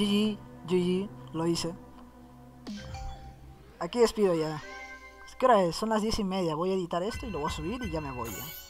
GG, GG, lo hice. Aquí despido ya. ¿Qué hora es? Son las 10 y media. Voy a editar esto y lo voy a subir y ya me voy ya.